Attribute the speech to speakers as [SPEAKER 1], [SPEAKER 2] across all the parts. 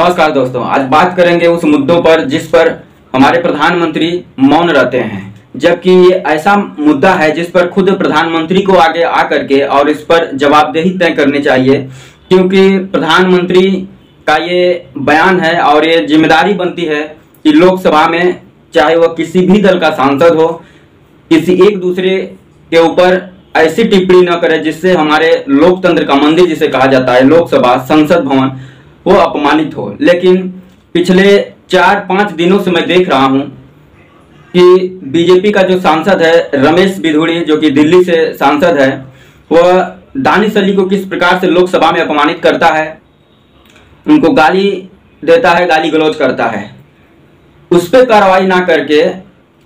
[SPEAKER 1] नमस्कार दोस्तों, आज बात करेंगे उस मुद्दों पर जिस पर हमारे प्रधानमंत्री मौन रहते हैं। जबकि ये ऐसा मुद्दा है जिस पर खुद प्रधानमंत्री को आगे आकर के और इस पर जवाबदेही तय करनी चाहिए, क्योंकि प्रधानमंत्री का ये बयान है और ये ज़िम्मेदारी बनती है कि लोकसभा में चाहे वह किसी भी दल का सांसद हो, किसी एक दूसरे के ऊपर ऐसी टिप्पणी न करे जिससे हमारे लोकतंत्र का मंदिर, जिसे कहा जाता है, लोकसभा, संसद भवन वो अपमानित हो। लेकिन पिछले चार, पाँच दिनों से मैं देख रहा हूँ कि बीजेपी का जो सांसद है, रमेश बिधुड़ी, जो कि दिल्ली से सांसद है वह दानिश अली को किस प्रकार से लोकसभा में अपमानित करता है, उनको गाली देता है, गाली गलौज करता है, उस पर कार्रवाई ना करके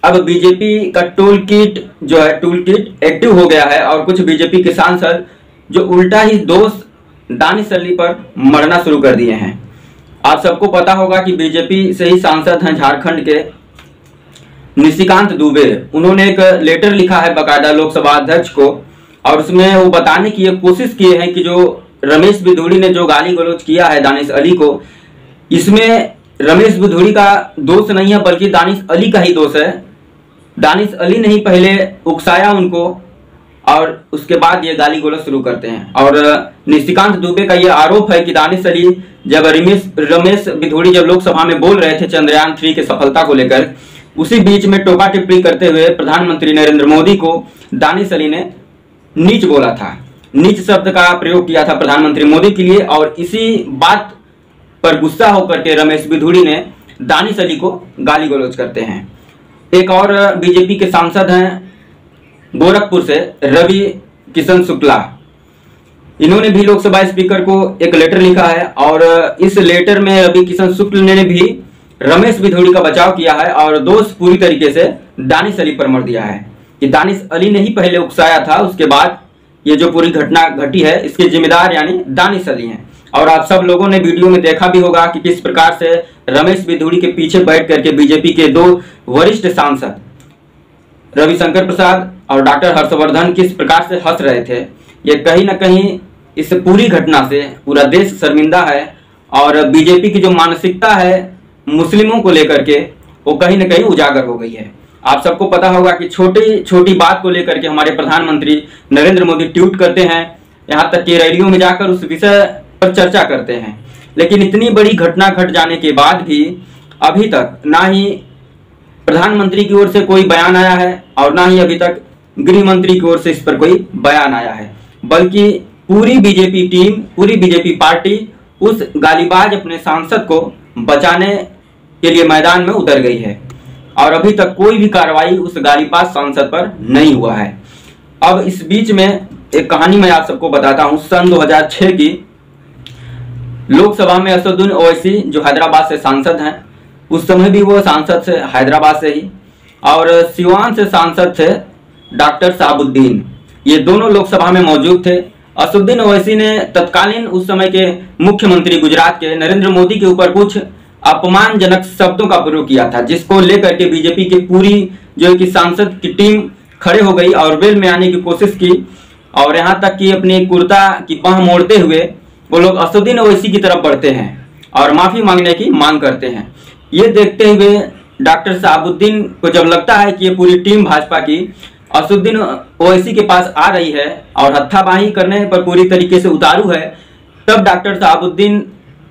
[SPEAKER 1] अब बीजेपी का टूल किट जो है टूल किट एक्टिव हो गया है और कुछ बीजेपी के सांसद जो उल्टा ही दोष दानिश अली पर मरना शुरू कर दिए हैं। आप सबको पता होगा कि बीजेपी से ही सांसद हैं झारखंड के। निशिकांत दुबे, उन्होंने एक लेटर लिखा है बकायदा लोकसभा अध्यक्ष को, और उसमें वो बताने की कोशिश किए हैं कि जो रमेश बिधूड़ी ने जो गाली गलौज किया है दानिश अली को, इसमें रमेश बिधूड़ी का दोष नहीं है, बल्कि दानिश अली का ही दोष है। दानिश अली ने ही पहले उकसाया उनको और उसके बाद ये गाली गोलस शुरू करते हैं। और निशिकांत दुबे का ये आरोप है कि दानिश अली जब रमेश रमेश बिधूड़ी जब लोकसभा में बोल रहे थे चंद्रयान थ्री की सफलता को लेकर, उसी बीच में टोपा टिप्पणी करते हुए प्रधानमंत्री नरेंद्र मोदी को दानिश अली ने नीच बोला था। नीच शब्द का प्रयोग किया था प्रधानमंत्री मोदी के लिए और इसी बात पर गुस्सा होकर के रमेश बिधूड़ी ने दानिश अली को गाली गलौज करते हैं। एक और बीजेपी के सांसद हैं गोरखपुर से रवि किशन शुक्ला। इन्होंने भी लोकसभा स्पीकर को एक लेटर लिखा है और इस लेटर में रवि किशन शुक्ल ने भी रमेश बिधोड़ी का बचाव किया है और दोष पूरी तरीके से दानिश अली पर मर दिया है। कि दानिश अली ने ही पहले उकसाया था, उसके बाद ये जो पूरी घटना घटी है, इसके जिम्मेदार यानी दानिश अली हैं। और आप सब लोगों ने वीडियो में देखा भी होगा कि किस प्रकार से रमेश बिधूड़ी के पीछे बैठ करके बीजेपी के दो वरिष्ठ सांसद रविशंकर प्रसाद और डॉक्टर हर्षवर्धन किस प्रकार से हंस रहे थे, ये कहीं ना कहीं इस पूरी घटना से पूरा देश शर्मिंदा है और बीजेपी की जो मानसिकता है मुस्लिमों को लेकर के, वो कहीं ना कहीं उजागर हो गई है। आप सबको पता होगा कि छोटी छोटी बात को लेकर के हमारे प्रधानमंत्री नरेंद्र मोदी ट्वीट करते हैं, यहाँ तक कि रैलियों में जाकर उस विषय पर चर्चा करते हैं। लेकिन इतनी बड़ी घटना घट जाने के बाद भी अभी तक ना ही प्रधानमंत्री की ओर से कोई बयान आया है और ना ही अभी तक गृह मंत्री की ओर से इस पर कोई बयान आया है। बल्कि पूरी बीजेपी टीम, पूरी बीजेपी पार्टी उस गालीबाज अपने सांसद को बचाने के लिए मैदान में उतर गई है। और अभी तक कोई भी कार्रवाई उस गालीबाज सांसद पर नहीं हुआ है। अब इस बीच में एक कहानी मैं आप सबको बताता हूँ। सन 2006 की लोकसभा में असदुद्दीन ओवैसी जो हैदराबाद से सांसद हैं, उस समय भी वो सांसद से, हैदराबाद से ही, और सिवान से सांसद थे डॉक्टर साहबुद्दीन ये दोनों लोकसभा में मौजूद थे। असुद्दीन ओवैसी ने तत्कालीन उस समय के मुख्यमंत्री गुजरात के नरेंद्र मोदी के ऊपर कुछ अपमानजनक शब्दों का प्रयोग किया था, जिसको लेकर के बीजेपी की पूरी जो कि सांसद की टीम खड़े हो गई और वेल में आने की कोशिश की। और यहाँ तक कि अपनी कुर्ता की बाह मोड़ते हुए वो लोग असुद्दीन ओवैसी की तरफ़ बढ़ते हैं और माफ़ी मांगने की मांग करते हैं। ये देखते हुए डॉक्टर साहबुद्दीन को जब लगता है कि ये पूरी टीम भाजपा की असुद्दीन ओवैसी के पास आ रही है और हत्थाबाही करने पर पूरी तरीके से उतारू है, तब डॉक्टर साहबुद्दीन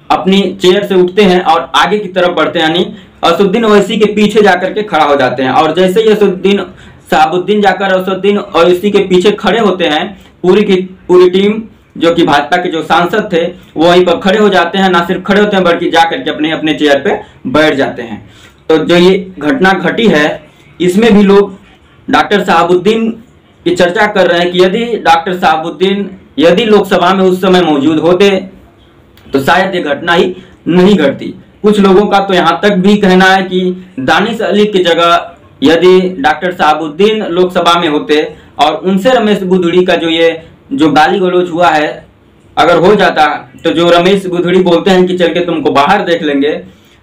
[SPEAKER 1] अपनी चेयर से उठते हैं और आगे की तरफ़ बढ़ते हैं, यानी असुद्दीन ओवैसी के पीछे जाकर के खड़ा हो जाते हैं। और जैसे ही असुद्दीन साहबुद्दीन जाकर असुद्दीन ओवैसी के पीछे खड़े होते हैं, पूरी की पूरी टीम, जो कि भाजपा के जो सांसद थे, वो वहीं पर खड़े हो जाते हैं। ना सिर्फ़ खड़े होते हैं, बल्कि जा करके अपने अपने चेयर पे बैठ जाते हैं। तो जो ये घटना घटी है, इसमें भी लोग डॉक्टर साहबुद्दीन की चर्चा कर रहे हैं कि यदि डॉक्टर साहबुद्दीन यदि लोकसभा में उस समय मौजूद होते तो शायद ये घटना ही नहीं घटती। कुछ लोगों का तो यहाँ तक भी कहना है कि दानिश अली की जगह यदि डॉक्टर साहबुद्दीन लोकसभा में होते और उनसे रमेश बुधड़ी का जो ये, जो गाली गलोच हुआ है, अगर हो जाता तो जो रमेश बुधड़ी बोलते हैं कि चल के तुमको बाहर देख लेंगे,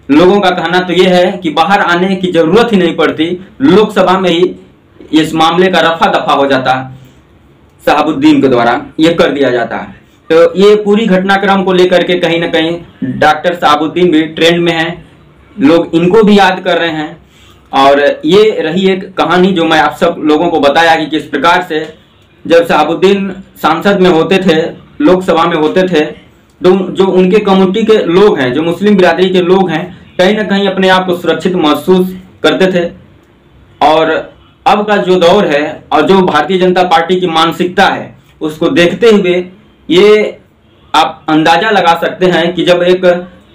[SPEAKER 1] लोगों का कहना तो ये है कि बाहर आने की ज़रूरत ही नहीं पड़ती, लोकसभा में ही इस मामले का रफा दफ़ा हो जाता साहबुद्दीन के द्वारा ये कर दिया जाता। है तो ये पूरी घटनाक्रम को लेकर के कहीं ना कहीं डॉक्टर साबुद्दीन भी ट्रेंड में हैं, लोग इनको भी याद कर रहे हैं। और ये रही एक कहानी जो मैं आप सब लोगों को बताया कि किस प्रकार से जब साहबुद्दीन सांसद में होते थे, लोकसभा में होते थे तो जो उनके कम्युनिटी के लोग हैं, जो मुस्लिम बिरादरी के लोग हैं, कहीं ना कहीं अपने आप को सुरक्षित महसूस करते थे। और अब का जो दौर है और जो भारतीय जनता पार्टी की मानसिकता है, उसको देखते हुए ये आप अंदाज़ा लगा सकते हैं कि जब एक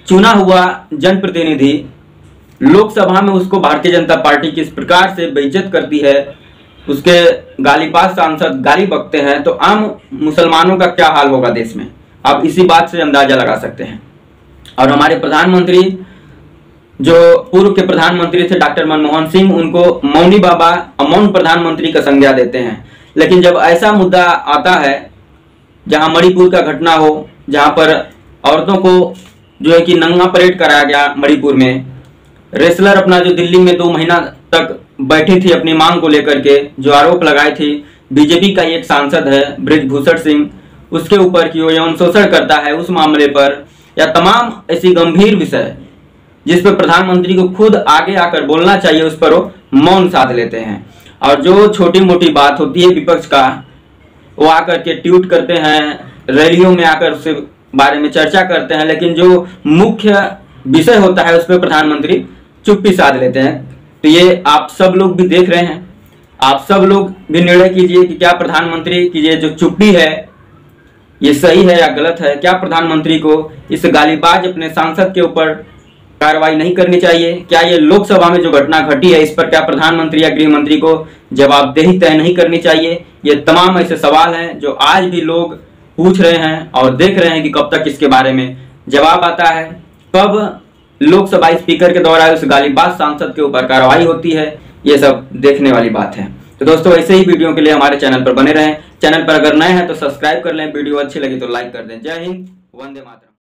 [SPEAKER 1] चुना हुआ जनप्रतिनिधि लोकसभा में उसको भारतीय जनता पार्टी किस प्रकार से बेइज्जत करती है, उसके गालीबाज सांसद गाली बकते हैं तो आम मुसलमानों का क्या हाल होगा देश में? आप इसी बात से अंदाज़ा लगा सकते हैं। और हमारे प्रधानमंत्री जो पूर्व के प्रधानमंत्री थे डॉक्टर मनमोहन सिंह, उनको मौनी बाबा अमौन प्रधानमंत्री का संज्ञा देते हैं। लेकिन जब ऐसा मुद्दा आता है, जहाँ मणिपुर का घटना हो, जहाँ पर औरतों को जो है कि नंगा परेड कराया गया मणिपुर में, रेसलर अपना जो दिल्ली में दो महीना तक बैठी थी अपनी मांग को लेकर के, जो आरोप लगाए थी, बीजेपी का एक सांसद है, ब्रिजभूषण सिंह, उसके ऊपर की वो यौन शोषण करता है, उस मामले पर, या तमाम ऐसी गंभीर विषय जिस पर प्रधानमंत्री को खुद आगे आकर बोलना चाहिए, उस पर वो मौन साध लेते हैं। और जो छोटी मोटी बात होती है विपक्ष का, वो आकर के ट्वीट करते हैं, रैलियों में आकर उसके बारे में चर्चा करते हैं, लेकिन जो मुख्य विषय होता है, उस पर प्रधानमंत्री चुप्पी साध लेते हैं। तो ये आप सब लोग भी देख रहे हैं। आप सब लोग भी निर्णय कीजिए कि क्या प्रधानमंत्री की ये जो चुप्पी है, ये सही है या गलत है? क्या प्रधानमंत्री को इस गालीबाज अपने सांसद के ऊपर कार्रवाई नहीं करनी चाहिए। क्या ये लोकसभा में जो घटना घटी है, इस पर क्या प्रधानमंत्री या गृह मंत्री को जवाबदेही तय नहीं करनी चाहिए? ये तमाम ऐसे सवाल हैं जो आज भी लोग पूछ रहे हैं और देख रहे हैं कि कब तक इसके बारे में जवाब आता है। कब लोकसभा स्पीकर के द्वारा उस गालीबाज सांसद के ऊपर कार्रवाई होती है, ये सब देखने वाली बात है। तो दोस्तों, ऐसे ही वीडियो के लिए हमारे चैनल पर बने रहें। चैनल पर अगर नए हैं तो सब्सक्राइब कर लें। वीडियो अच्छी लगी तो लाइक कर दें। जय हिंद, वंदे मातरम।